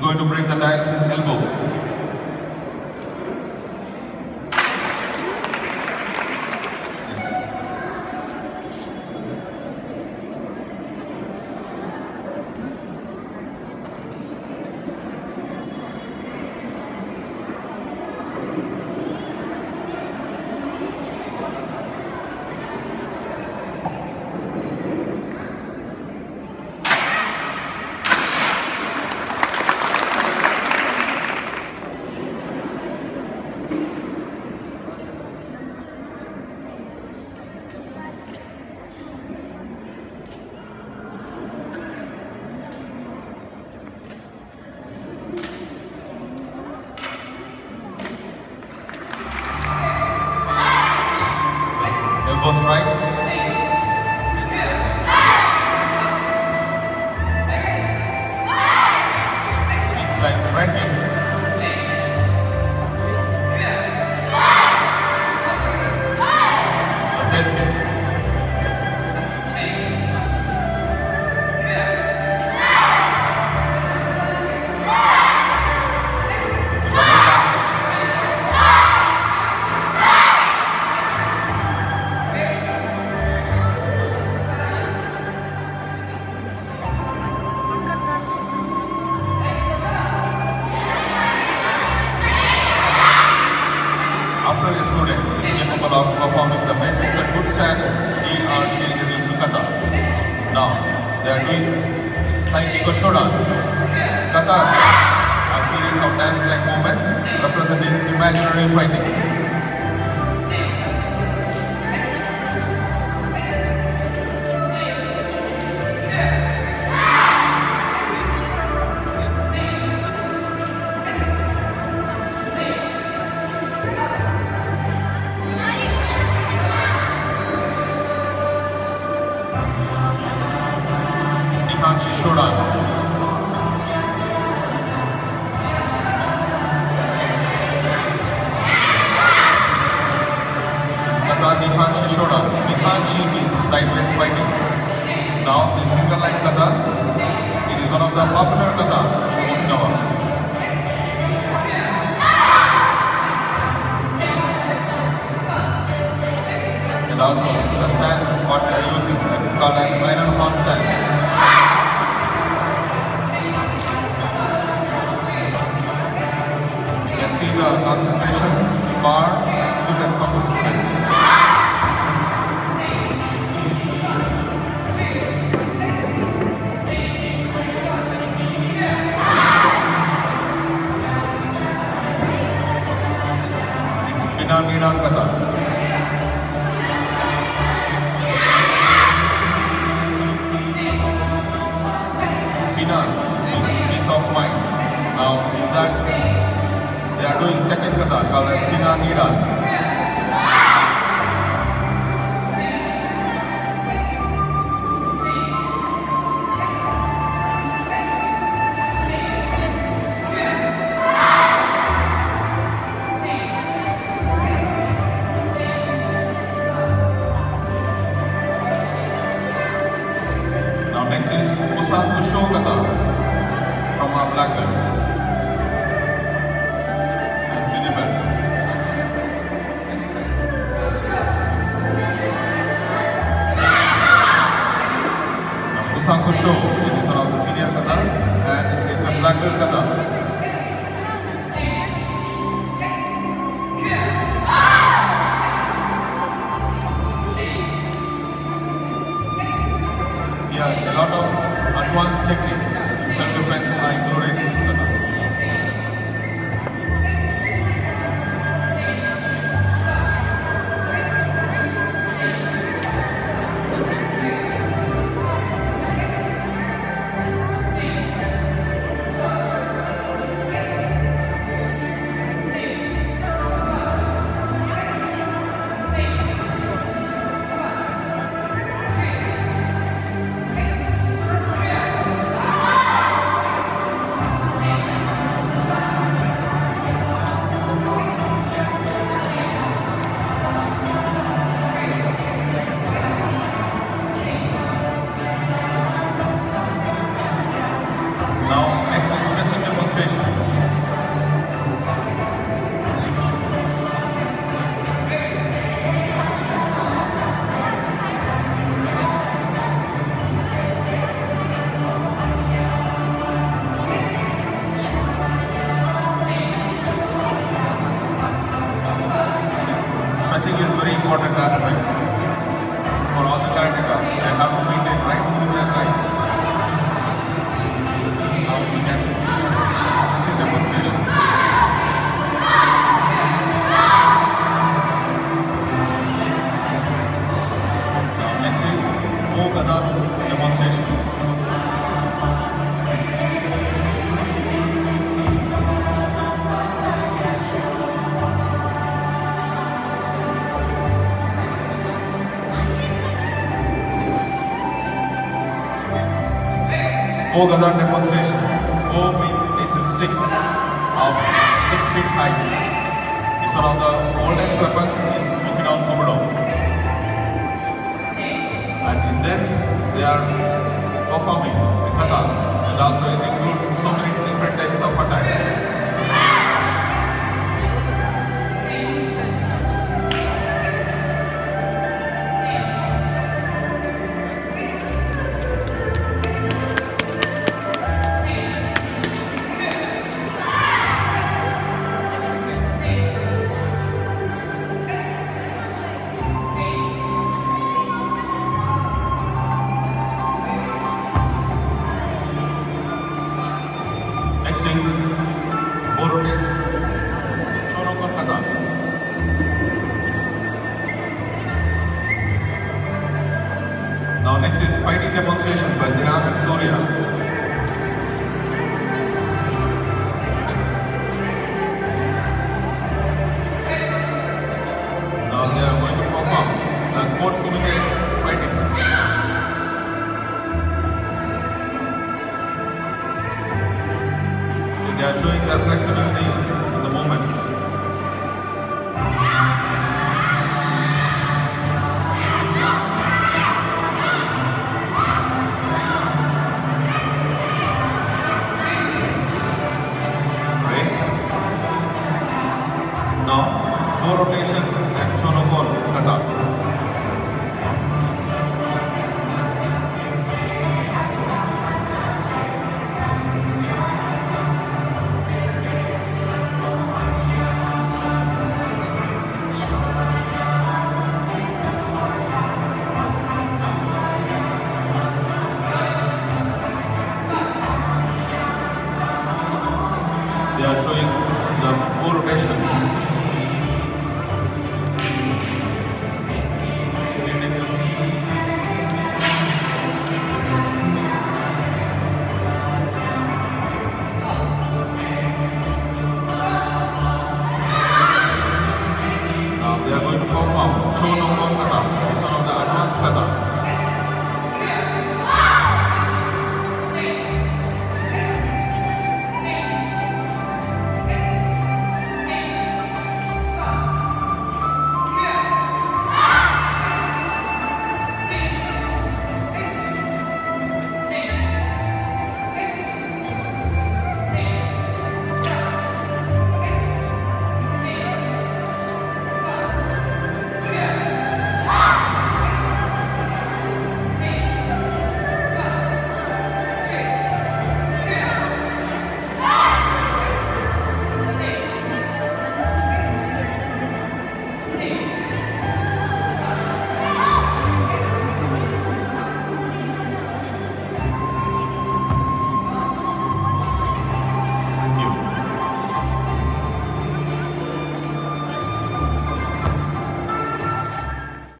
It's going to break the dials. Elbow After a student is capable of performing the basics at good standard, he or she introduced to kata. Now, they are doing Taikyoku Shodan. Katas a series of dance-like movement representing imaginary fighting. Shodan. It's kata Naihanchi Shodan. Naihanchi means sideways fighting. Now, the single line kata, it is one of the popular kata of Okinawa. And also, the stance what they are using, it's called as iron horse stance. See the concentration bar executed from the students. It's Bina Nina Kata. Nida. Now next is Musaku Shokata from our. Now Musaku Sho, it is one of the senior kata and it's a black belt kata. Yeah, a lot of advanced techniques self-defense are included Bo Gada demonstration. Bo means it's a stick of six feet high. It's one of the oldest weapon in Okinawan Kobudo. And in this, they are performing the kata, and also it includes so many different types of attacks. Now next is fighting demonstration by Dhyan and Surya. Flexibility in the moments. Right? Now, no rotation and chonokon kata.